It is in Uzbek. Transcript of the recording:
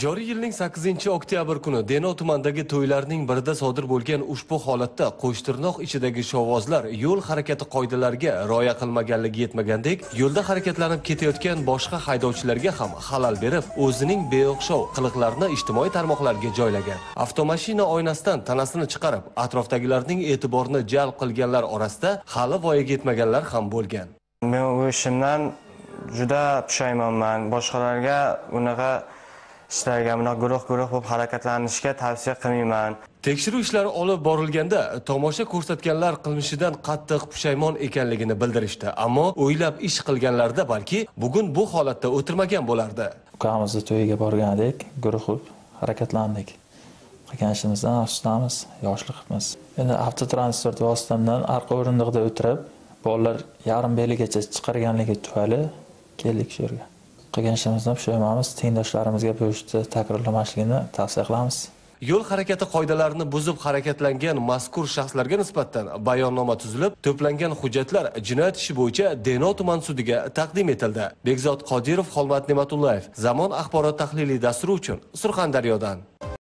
Joriy yilning 8 oktyabr kuni deno tumanidagi to'ylarning birida sodir bo'lgan ushbu holatda qo'shtirnoq ichidagi shovvozlar yo'l harakati qoidalariga rioya qilmaganligi yetmagandek, yo'lda harakatlanib ketayotgan boshqa haydovchilarga ham xalal berib, o'zining beo'xshov qiliqlarini ijtimoiy tarmoqlarga joylagan. Avtomashina oynasidan tanasini chiqarib, atrofdagilarning e'tiborini jalb qilganlar orasida hali voyaga yetmaganlar ham bo'lgan. Men u ishimdan juda pushaymonman. Boshqalarga unaqa ishlarga, bunaqa guruh-guruh bo'lib harakatlanishga tavsiya qilmayman. Tekshiruv ishlari olib borilganda tomosha ko'rsatganlar qilmishidan qattiq pushaymon ekanligini bildirishdi, ammo o'ylab ish qilganlarda balki bugun bu holatda o'tirmagan bo'lardi. ukamizni to'yiga borgan edik guruh bo'lib harakatlandik qilgan ishimizdan afsusdamiz yoshligimiz endi avtotransport vositamdan orqa o'rindiqda o'tirib bolalar yarim beligacha chiqarganligi tufayli keldik shu yerga qilgan ishimizdan pushaymonmiz tengdoshlarimizga bu ishni takrorlamasligini tavsiya qilamiz. Yo'l harakati qoidalarini buzib harakatlangan mazkur shaxslarga nisbatan bayonnoma tuzilib, to'plangan hujjatlar jinoyat ishi bo'yicha Denov tuman sudiga taqdim etildi. Bekzod Qodirov, Xolmat Ne'matullayev, Zamon axborot tahliliy dasturi uchun Surxondaryodan.